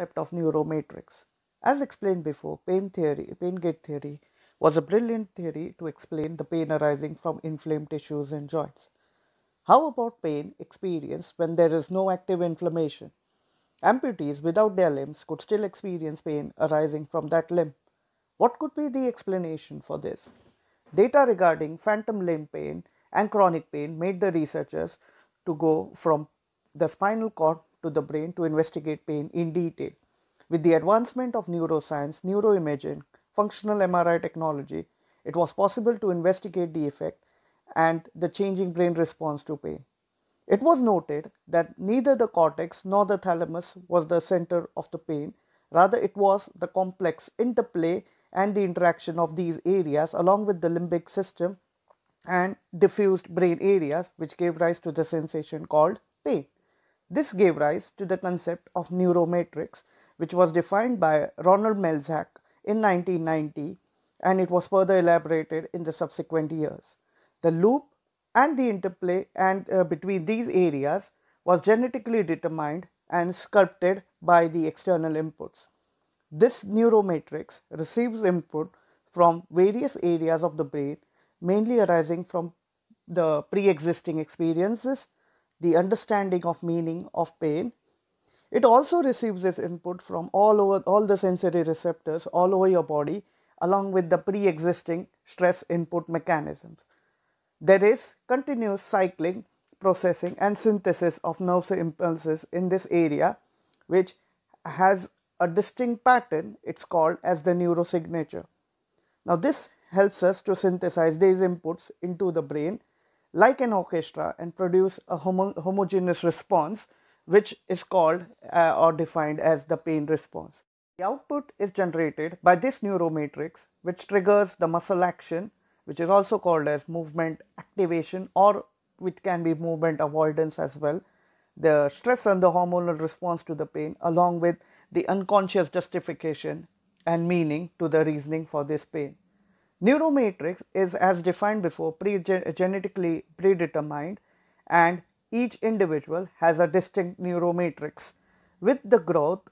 concept of neuromatrix. As explained before, pain theory, pain gate theory was a brilliant theory to explain the pain arising from inflamed tissues and joints. How about pain experienced when there is no active inflammation? Amputees without their limbs could still experience pain arising from that limb. What could be the explanation for this? Data regarding phantom limb pain and chronic pain made the researchers to go from the spinal cord to the brain to investigate pain in detail. With the advancement of neuroscience, neuroimaging, functional MRI technology, it was possible to investigate the effect and the changing brain response to pain. It was noted that neither the cortex nor the thalamus was the center of the pain, rather, it was the complex interplay and the interaction of these areas along with the limbic system and diffused brain areas, which gave rise to the sensation called pain. This gave rise to the concept of neuromatrix, which was defined by Ronald Melzack in 1990 and it was further elaborated in the subsequent years. The loop and the interplay and uh, between these areas was genetically determined and sculpted by the external inputs. This neuromatrix receives input from various areas of the brain, mainly arising from the pre existing experiences, the understanding of meaning of pain. It also receives its input from all over all the sensory receptors all over your body, along with the pre existing stress input mechanisms. There is continuous cycling, processing, and synthesis of nerve impulses in this area, which has a distinct pattern. It's called as the neurosignature. Now, this helps us to synthesize these inputs into the brain like an orchestra and produce a homo homogeneous response, which is called uh, or defined as the pain response. The output is generated by this neuromatrix, which triggers the muscle action which is also called as movement activation or which can be movement avoidance as well. The stress and the hormonal response to the pain along with the unconscious justification and meaning to the reasoning for this pain. Neuromatrix is as defined before pre genetically predetermined and each individual has a distinct neuromatrix. With the growth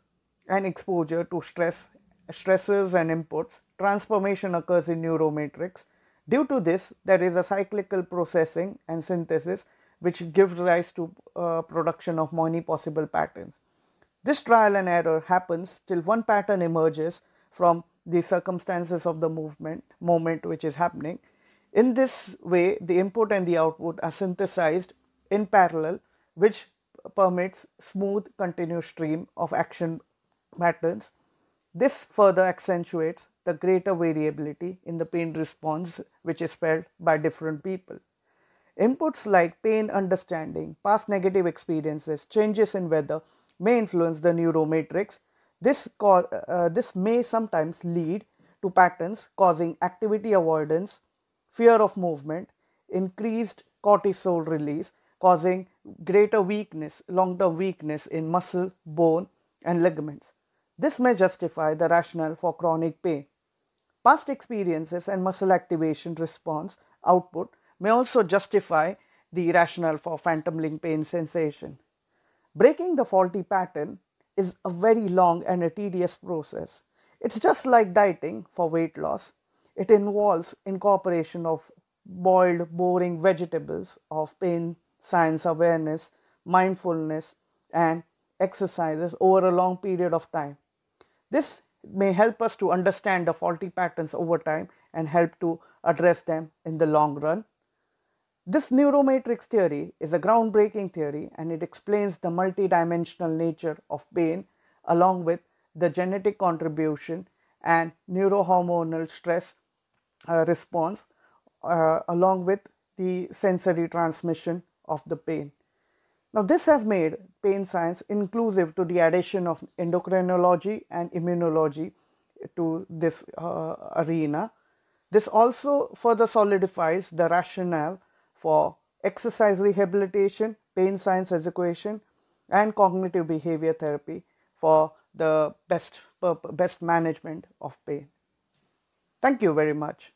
and exposure to stress, stresses and inputs, transformation occurs in neuromatrix Due to this, there is a cyclical processing and synthesis which gives rise to uh, production of many possible patterns. This trial and error happens till one pattern emerges from the circumstances of the movement moment which is happening. In this way, the input and the output are synthesized in parallel, which permits smooth continuous stream of action patterns. This further accentuates the greater variability in the pain response which is felt by different people. Inputs like pain understanding, past negative experiences, changes in weather may influence the neuromatrix. This, uh, this may sometimes lead to patterns causing activity avoidance, fear of movement, increased cortisol release, causing greater weakness, long term weakness in muscle, bone, and ligaments. This may justify the rationale for chronic pain. Past experiences and muscle activation response output may also justify the rationale for phantom limb pain sensation. Breaking the faulty pattern is a very long and a tedious process. It's just like dieting for weight loss. It involves incorporation of boiled, boring vegetables of pain, science awareness, mindfulness, and exercises over a long period of time. This may help us to understand the faulty patterns over time and help to address them in the long run. This neuromatrix theory is a groundbreaking theory and it explains the multidimensional nature of pain along with the genetic contribution and neurohormonal stress uh, response uh, along with the sensory transmission of the pain. Now, this has made pain science inclusive to the addition of endocrinology and immunology to this uh, arena. This also further solidifies the rationale for exercise rehabilitation, pain science education, and cognitive behavior therapy for the best, best management of pain. Thank you very much.